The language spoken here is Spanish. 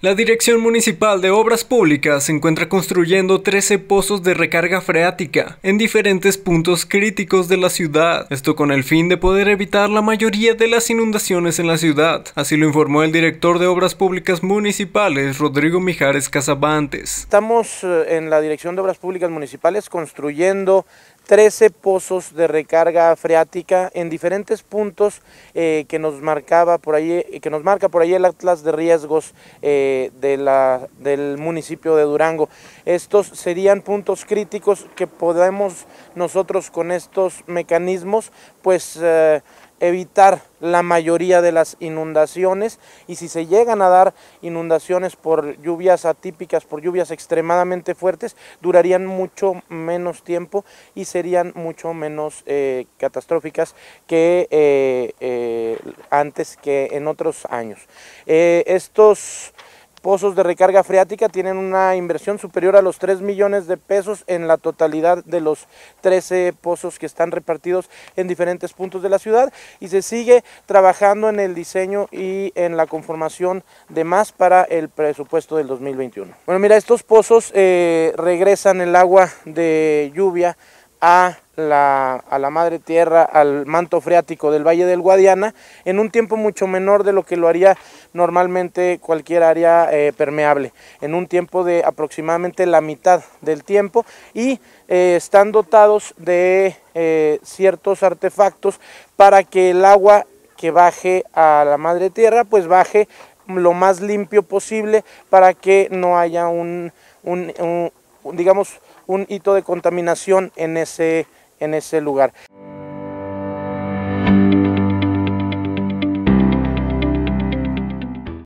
La Dirección Municipal de Obras Públicas se encuentra construyendo 13 pozos de recarga freática en diferentes puntos críticos de la ciudad, esto con el fin de poder evitar la mayoría de las inundaciones en la ciudad, así lo informó el director de Obras Públicas Municipales, Rodrigo Mijares Casabantes. Estamos eh, en la Dirección de Obras Públicas Municipales construyendo 13 pozos de recarga freática en diferentes puntos eh, que nos marcaba por ahí, que nos marca por ahí el atlas de riesgos eh, de la, del municipio de Durango. Estos serían puntos críticos que podemos nosotros con estos mecanismos pues eh, evitar la mayoría de las inundaciones y si se llegan a dar inundaciones por lluvias atípicas, por lluvias extremadamente fuertes, durarían mucho menos tiempo y serían mucho menos eh, catastróficas que eh, eh, antes que en otros años. estos pozos de recarga freática tienen una inversión superior a los 3 millones de pesos en la totalidad de los 13 pozos que están repartidos en diferentes puntos de la ciudad y se sigue trabajando en el diseño y en la conformación de más para el presupuesto del 2021. Bueno, mira, estos pozos eh, regresan el agua de lluvia a la, a la, madre tierra, al manto freático del Valle del Guadiana, en un tiempo mucho menor de lo que lo haría normalmente cualquier área eh, permeable, en un tiempo de aproximadamente la mitad del tiempo y eh, están dotados de eh, ciertos artefactos para que el agua que baje a la madre tierra pues baje lo más limpio posible para que no haya un, digamos un hito de contaminación en ese, en ese lugar.